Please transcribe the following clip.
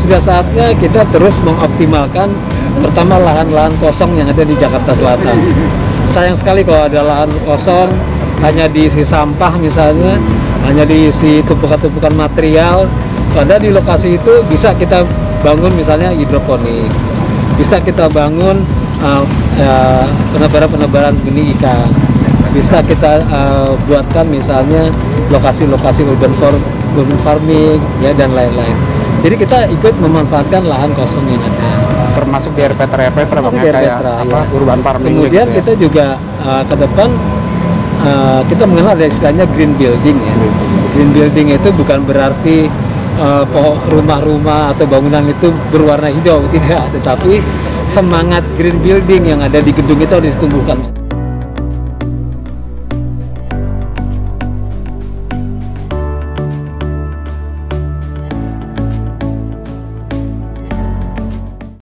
sudah saatnya kita terus mengoptimalkan pertama lahan-lahan kosong yang ada di Jakarta Selatan. Sayang sekali kalau ada lahan kosong hanya diisi sampah misalnya, hanya diisi tumpukan-tumpukan material. Padahal di lokasi itu bisa kita bangun misalnya hidroponik, bisa kita bangun uh, uh, penebaran-penebaran benih ikan, bisa kita uh, buatkan misalnya lokasi-lokasi urban, farm, urban farming ya dan lain-lain. Jadi kita ikut memanfaatkan lahan kosong yang ada. termasuk di RPTRA RPTRA ya, di kayak RPTRA, apa ya. urban farming Kemudian gitu ya. kita juga uh, ke depan uh, kita mengenal ada istilahnya green building ya. Green building itu bukan berarti uh, pohon rumah-rumah atau bangunan itu berwarna hijau tidak, tetapi semangat green building yang ada di gedung itu harus ditumbuhkan.